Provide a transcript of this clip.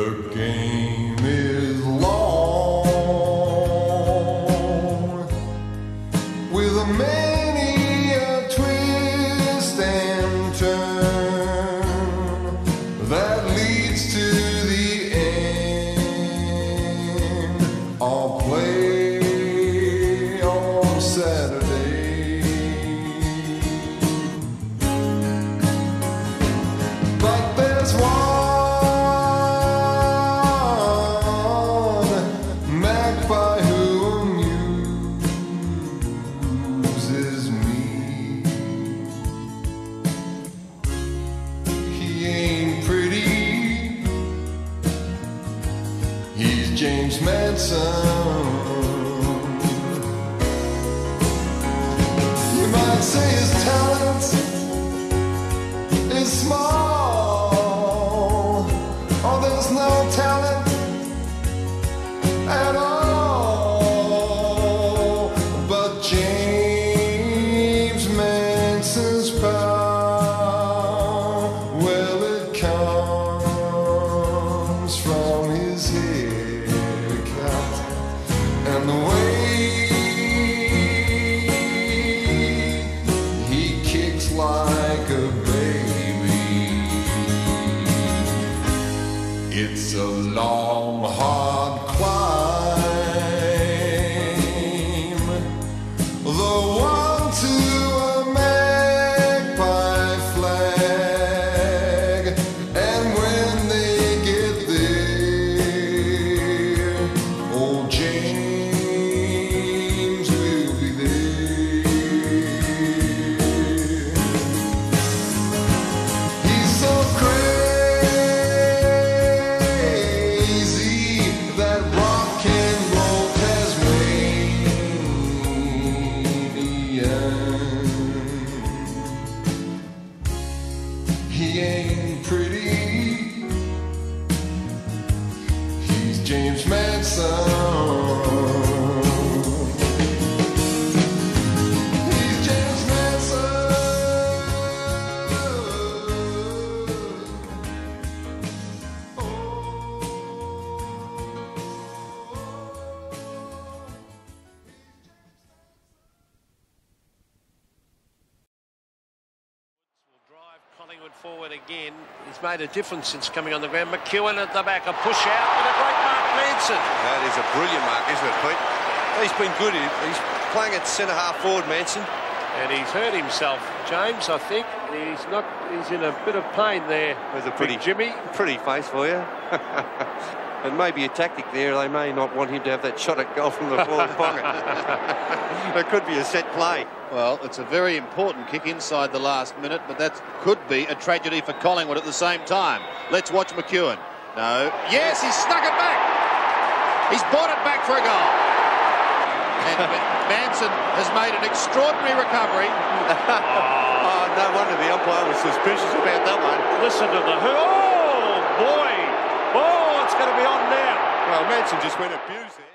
The game James Manson. You might say his talent is small. Oh, there's no talent at all. But James ain't pretty. He's James Manson. Collingwood forward again. He's made a difference since coming on the ground. McEwen at the back, a push out with a great Mark Manson. That is a brilliant mark, isn't it, Pete? He's been good. He's playing at centre half forward, Manson. And he's hurt himself, James, I think. He's not he's in a bit of pain there. With a pretty Jimmy. pretty face for you. and maybe a tactic there. They may not want him to have that shot at goal from the forward pocket. it could be a set play. Well, it's a very important kick inside the last minute, but that could be a tragedy for Collingwood at the same time. Let's watch McEwen. No. Yes, he's snuck it back. He's brought it back for a goal. And Ma- Manson has made an extraordinary recovery. Oh, no wonder the umpire was suspicious about that one. Listen to the oh boy. Going to be on now. Well, Manson just went there.